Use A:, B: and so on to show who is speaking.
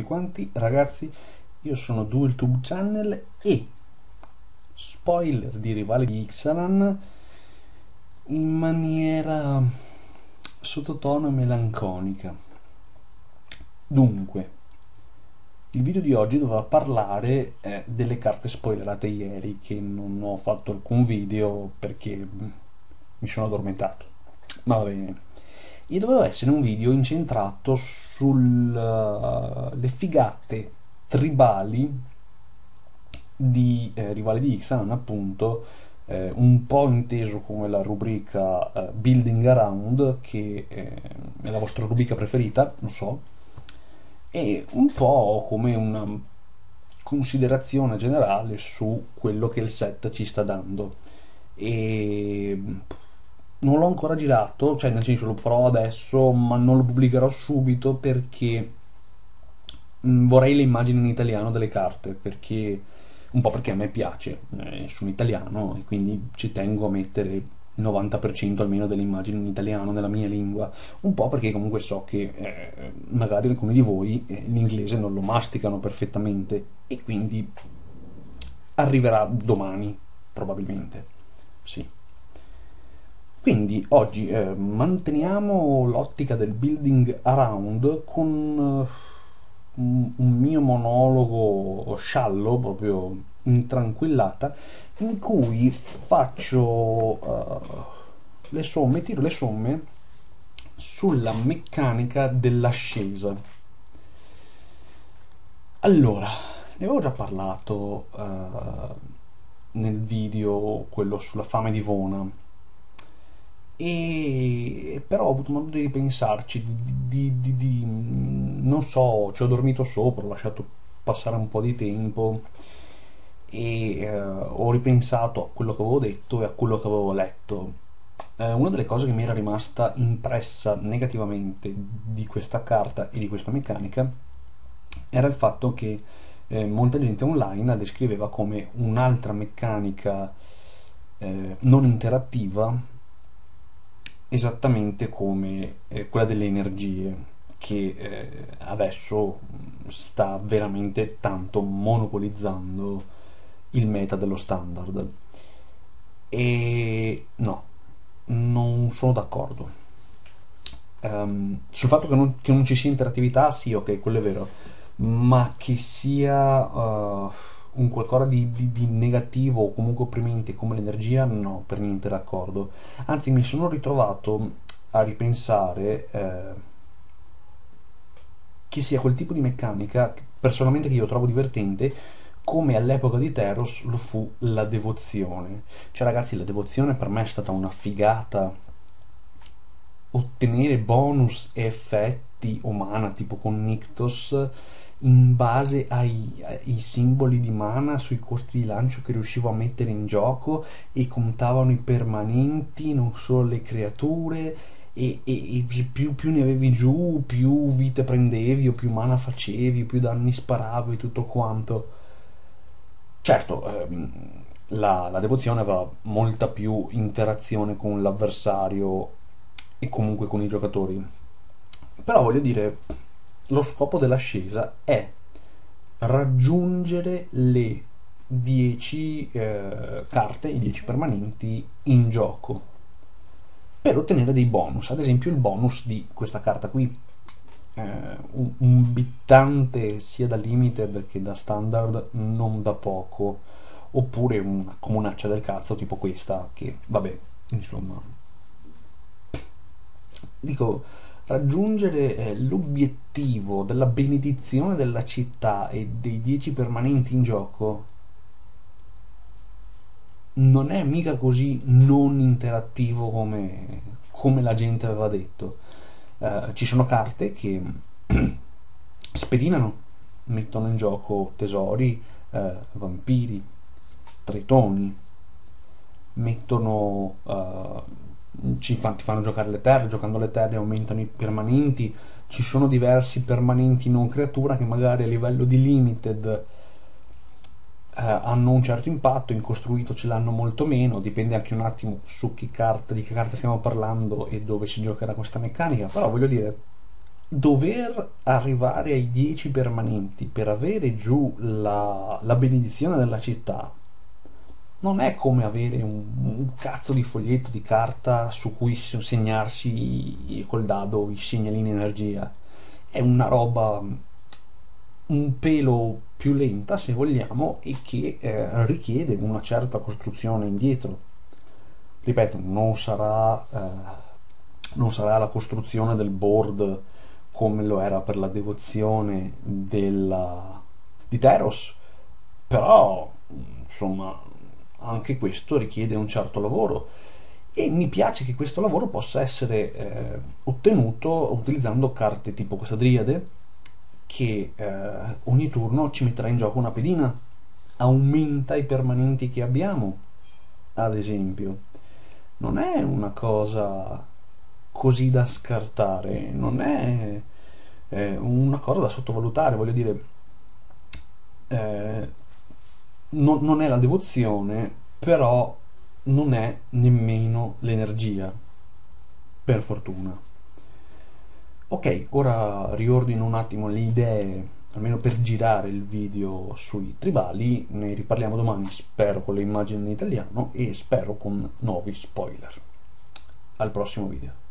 A: tutti quanti, ragazzi. Io sono DualTube Channel e spoiler di Rivale di Ixalan in maniera sottotono e melanconica. Dunque, il video di oggi doveva parlare eh, delle carte spoilerate ieri, che non ho fatto alcun video perché mi sono addormentato. Ma va bene e doveva essere un video incentrato sulle uh, figate tribali di eh, Rivale di Ixalan appunto eh, un po' inteso come la rubrica eh, Building Around che eh, è la vostra rubrica preferita, non so e un po' come una considerazione generale su quello che il set ci sta dando. E non l'ho ancora girato, cioè nel senso lo farò adesso, ma non lo pubblicherò subito perché mm, vorrei le immagini in italiano delle carte, perché un po' perché a me piace, eh, sono italiano e quindi ci tengo a mettere il 90% almeno delle immagini in italiano nella mia lingua, un po' perché comunque so che eh, magari alcuni di voi eh, l'inglese non lo masticano perfettamente e quindi arriverà domani probabilmente. Sì. Quindi oggi eh, manteniamo l'ottica del building around con uh, un, mio monologo sciallo, proprio in tranquillata, in cui faccio uh, le somme, tiro le somme sulla meccanica dell'ascesa. Allora, ne avevo già parlato uh, nel video, quello sulla fame di Vona e però ho avuto modo di ripensarci, di, di, di, non so, ci ho dormito sopra, ho lasciato passare un po' di tempo e eh, ho ripensato a quello che avevo detto e a quello che avevo letto. Eh, una delle cose che mi era rimasta impressa negativamente di questa carta e di questa meccanica era il fatto che eh, molta gente online la descriveva come un'altra meccanica eh, non interattiva esattamente come eh, quella delle energie che eh, adesso sta veramente tanto monopolizzando il meta dello standard. E no non sono d'accordo. Um, sul fatto che non, che non, ci sia interattività sì ok quello è vero ma che sia uh, un qualcosa di, di, di, negativo o comunque opprimente come l'energia, no, per niente d'accordo. Anzi, mi sono ritrovato a ripensare eh, che sia quel tipo di meccanica, personalmente che io trovo divertente, come all'epoca di Teros lo fu la devozione. Cioè, ragazzi, la devozione per me è stata una figata. Ottenere bonus e effetti o mana, tipo con Nictos in base ai, ai, simboli di mana sui costi di lancio che riuscivo a mettere in gioco e contavano i permanenti, non solo le creature. E, e, e più, più, ne avevi giù, più vite prendevi, o più mana facevi, più danni sparavi, tutto quanto. Certo, ehm, la, la devozione aveva molta più interazione con l'avversario e comunque con i giocatori. Però voglio dire, lo scopo dell'ascesa è raggiungere le 10 eh, carte, i 10 permanenti in gioco per ottenere dei bonus, ad esempio il bonus di questa carta qui, eh, un, un, bittante sia da limited che da standard non da poco, oppure una comunaccia del cazzo tipo questa che vabbè, insomma, dico raggiungere eh, l'obiettivo della benedizione della città e dei dieci permanenti in gioco non è mica così non interattivo come, come la gente aveva detto. Uh, ci sono carte che spedinano, mettono in gioco tesori, uh, vampiri, tritoni, mettono uh, ci fan, ti fanno giocare le terre, giocando le terre aumentano i permanenti, ci sono diversi permanenti non creatura che magari a livello di limited eh, hanno un certo impatto, in costruito ce l'hanno molto meno, dipende anche un attimo su che carta, di che carta stiamo parlando e dove si giocherà questa meccanica, però voglio dire, dover arrivare ai 10 permanenti per avere giù la, la benedizione della città non è come avere un, un, cazzo di foglietto di carta su cui segnarsi col dado i segnalini energia. È una roba un pelo più lenta, se vogliamo, e che eh, richiede una certa costruzione indietro. Ripeto, non sarà, eh, non sarà la costruzione del board come lo era per la devozione della, di Teros, però insomma anche questo richiede un certo lavoro e mi piace che questo lavoro possa essere eh, ottenuto utilizzando carte tipo questa driade che eh, ogni turno ci metterà in gioco una pedina aumenta i permanenti che abbiamo ad esempio. Non è una cosa così da scartare non è eh, una cosa da sottovalutare voglio dire eh, non, non è la devozione, però non è nemmeno l'energia, per fortuna. Ok, ora riordino un attimo le idee, almeno per girare il video sui tribali, ne riparliamo domani, spero con le immagini in italiano e spero con nuovi spoiler. Al prossimo video.